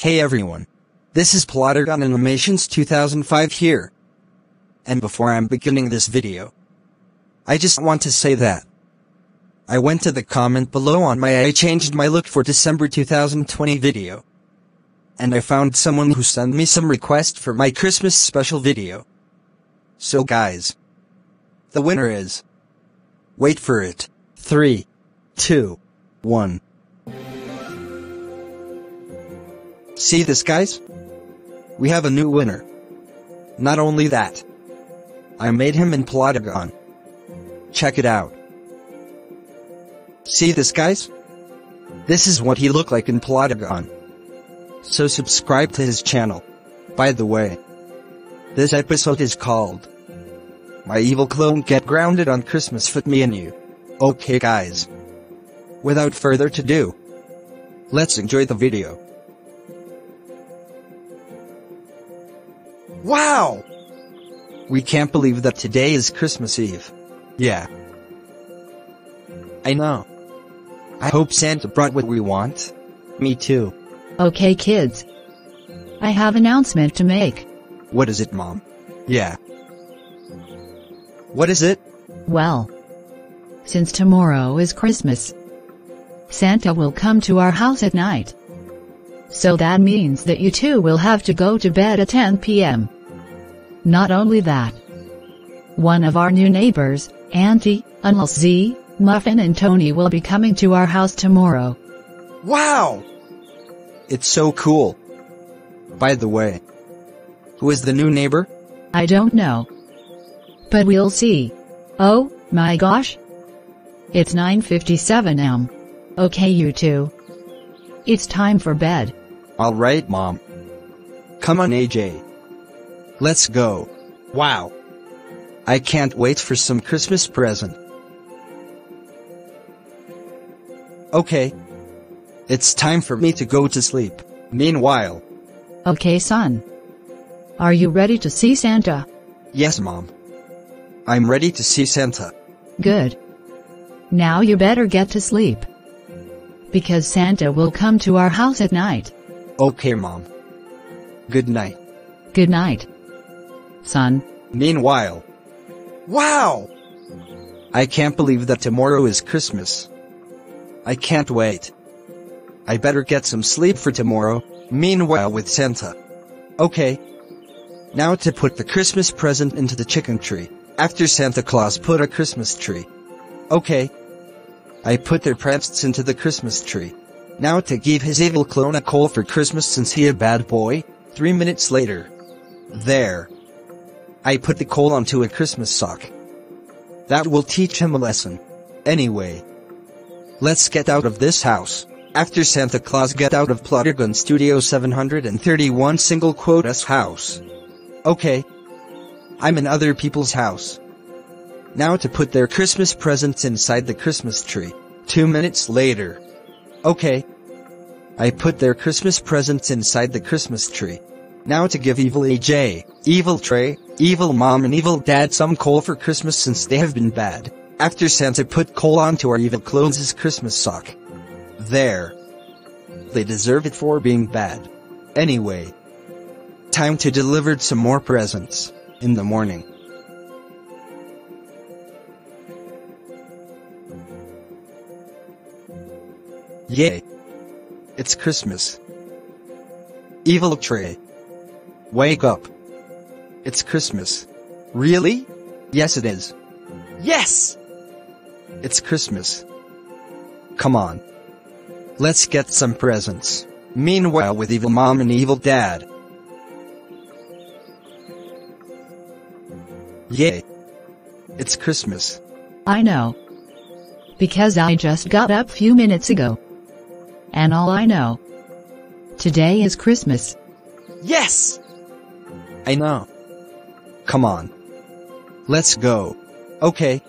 Hey everyone. This is Plotagon Animations 2005 here. And before I'm beginning this video, I just want to say that I went to the comment below on my I changed my look for December 2020 video. And I found someone who sent me some request for my Christmas special video. So guys, the winner is, wait for it, 3, 2, 1. See this guys? We have a new winner. Not only that, I made him in Plotagon. Check it out. See this guys? This is what he looked like in Plotagon. So subscribe to his channel. By the way, this episode is called My Evil Clone Get Grounded on Christmas Fit Me and You. Okay guys. Without further ado, let's enjoy the video. Wow! We can't believe that today is Christmas Eve. Yeah. I know. I hope Santa brought what we want. Me too. Okay kids. I have announcement to make. What is it, Mom? Yeah. What is it? Well. Since tomorrow is Christmas. Santa will come to our house at night. So that means that you two will have to go to bed at 10 p.m. Not only that. One of our new neighbors, Auntie, Uncle Z, Muffin and Tony will be coming to our house tomorrow. Wow! It's so cool. By the way, who is the new neighbor? I don't know. But we'll see. Oh, my gosh. It's 9.57 am. Okay you two. It's time for bed. Alright, Mom. Come on, AJ. Let's go. Wow. I can't wait for some Christmas present. Okay. It's time for me to go to sleep. Meanwhile, Okay son. Are you ready to see Santa? yes, Mom. I'm ready to see Santa. Good. Now you better get to sleep. Because Santa will come to our house at night. Okay, Mom. Good night. Good night. Son. Meanwhile, wow! I can't believe that tomorrow is Christmas. I can't wait. I better get some sleep for tomorrow, meanwhile with Santa. Okay. Now to put the Christmas present into the chicken tree, after Santa Claus put a Christmas tree. Okay. I put their presents into the Christmas tree. Now to give his evil clone a coal for Christmas since he a bad boy, three minutes later. There. I put the coal onto a Christmas sock. That will teach him a lesson. Anyway. Let's get out of this house. After Santa Claus get out of Plotagon Studio 731 single quotas house. Okay. I'm in other people's house. Now to put their Christmas presents inside the Christmas tree. Two minutes later. Okay. I put their Christmas presents inside the Christmas tree. Now to give evil AJ, evil Trey, evil mom and evil dad some coal for Christmas since they have been bad. After Santa put coal onto our evil clones' Christmas sock. There. They deserve it for being bad. Anyway. Time to deliver some more presents. In the morning. Yay. It's Christmas. Evil Trey. Wake up. It's Christmas. Really? Yes it is. Yes! It's Christmas. Come on. Let's get some presents. Meanwhile with evil mom and evil dad. Yay. It's Christmas. I know. Because I just got up a few minutes ago. And all I know. Today is Christmas. Yes! I know. Come on. Let's go. Okay.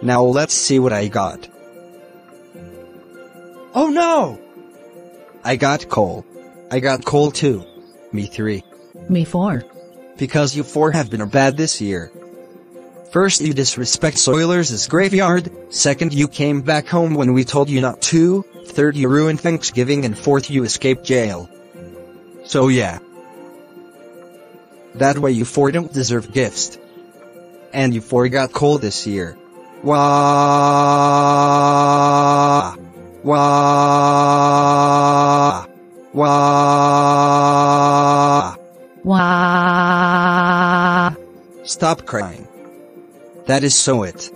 Now let's see what I got. Oh no! I got coal. I got coal too. Me three. Me four. Because you four have been a bad this year. First you disrespect Soilers' graveyard, second you came back home when we told you not to, third you ruined Thanksgiving and fourth you escaped jail. So yeah. That way you four don't deserve gifts. And you four got cold this year. Wah! Wah! Wah! Wah! Stop crying. That is so it.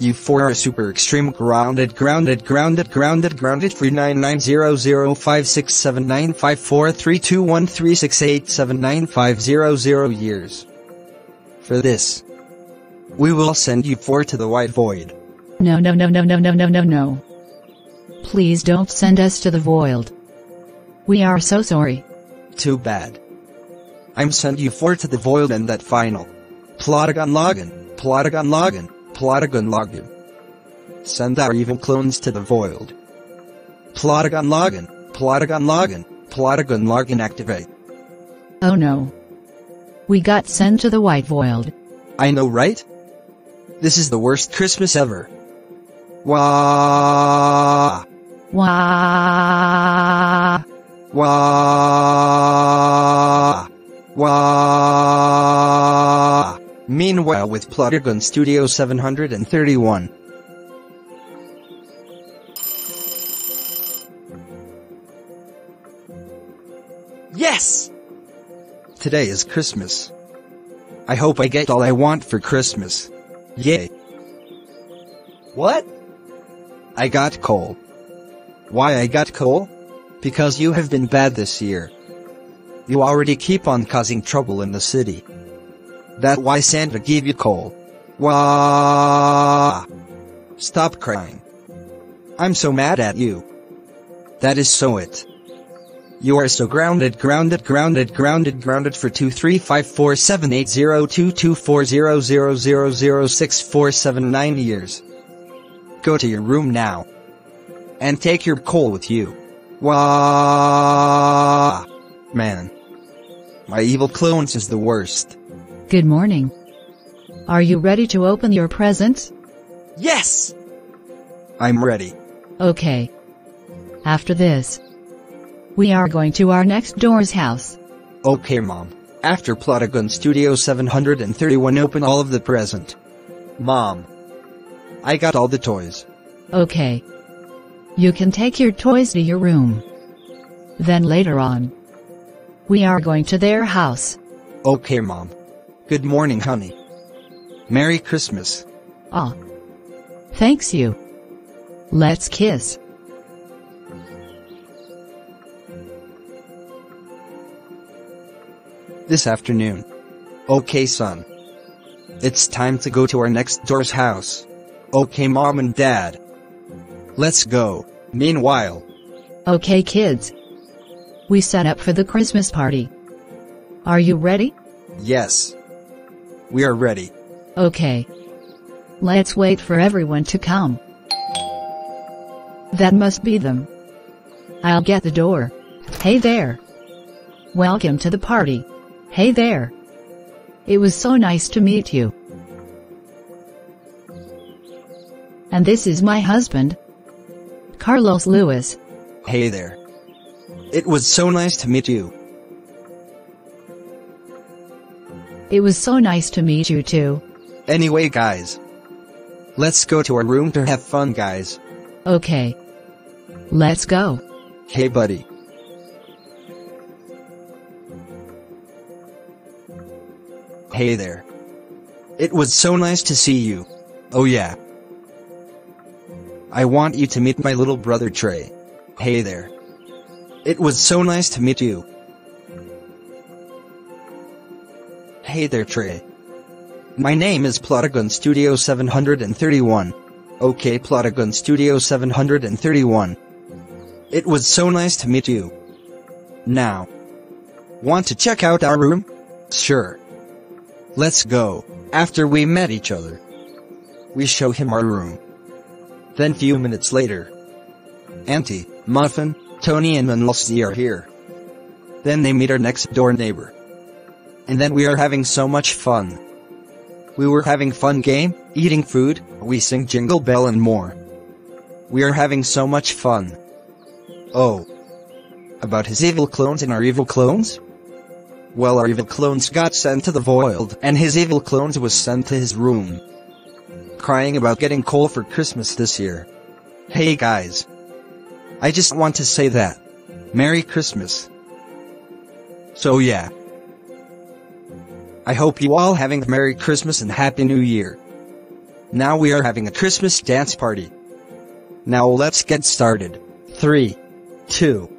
You four are super extreme grounded grounded grounded grounded grounded for 99005679543213687950 years. For this, we will send you four to the white void. No, no, no, no, no, no, no, no, no. Please don't send us to the void. We are so sorry. Too bad. I'm send you four to the void and that final. Plotagon login, Plotagon login, Plotagon login. Send our evil clones to the void. Plotagon login, Plotagon login, Plotagon login activate. Oh no. We got sent to the white void. I know right? This is the worst Christmas ever. Wah! Wah! Wah! Wah! Meanwhile with Plotagon Studio 731. Yes! Today is Christmas. I hope I get all I want for Christmas. Yay. What? I got coal. Why I got coal? Because you have been bad this year. You already keep on causing trouble in the city. That why Santa gave you coal. Wah! Stop crying. I'm so mad at you. That is so it. You are so grounded, grounded, grounded, grounded, grounded for two three five four seven eight zero two two four zero zero zero zero six four seven nine years. Go to your room now. And take your coal with you. Wah! Man. My evil clones is the worst. Good morning. Are you ready to open your presents? Yes! I'm ready. Okay. After this, we are going to our next door's house. Okay mom. After Plotagon Studio 731 open all of the present. Mom. I got all the toys. Okay. You can take your toys to your room. Then later on, we are going to their house. Okay mom. Good morning honey. Merry Christmas. Ah. Thanks you. Let's kiss. This afternoon. Okay son. It's time to go to our next door's house. Okay mom and dad. Let's go. Meanwhile, Okay kids. We set up for the Christmas party. Are you ready? yes. We are ready. Okay. Let's wait for everyone to come. That must be them. I'll get the door. Hey there. Welcome to the party. Hey there. It was so nice to meet you. And this is my husband, Carlos Lewis. Hey there. It was so nice to meet you. It was so nice to meet you too. Anyway guys. Let's go to our room to have fun guys. Okay. Let's go. Hey buddy. Hey there. It was so nice to see you. Oh yeah. I want you to meet my little brother Trey. Hey there. It was so nice to meet you. Hey there Trey. My name is Plotagon Studio 731. Okay Plotagon Studio 731. It was so nice to meet you. Now. Want to check out our room? Sure. Let's go. After we met each other. We show him our room. Then few minutes later. Auntie, Muffin, Tony and Manlosty are here. Then they meet our next door neighbor. And then we are having so much fun. We were having fun game, eating food, we sing Jingle Bell and more. We are having so much fun. Oh. About his evil clones and our evil clones? Well, our evil clones got sent to the void, and his evil clones was sent to his room. Crying about getting coal for Christmas this year. Hey guys. I just want to say that. Merry Christmas. So yeah. I hope you all having a Merry Christmas and Happy New Year. Now we are having a Christmas dance party. Now let's get started. 3, 2,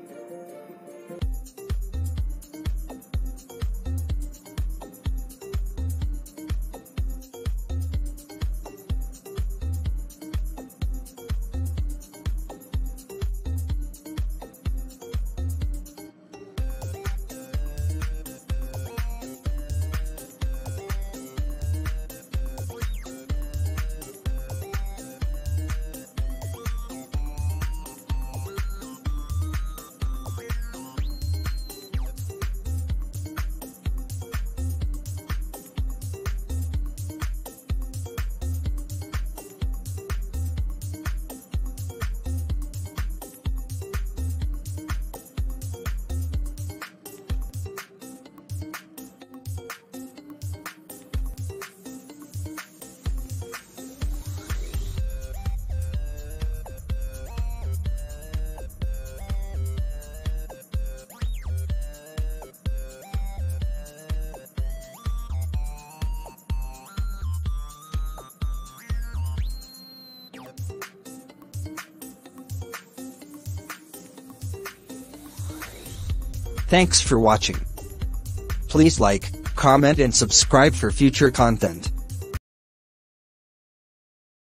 Thanks for watching. Please like, comment and subscribe for future content.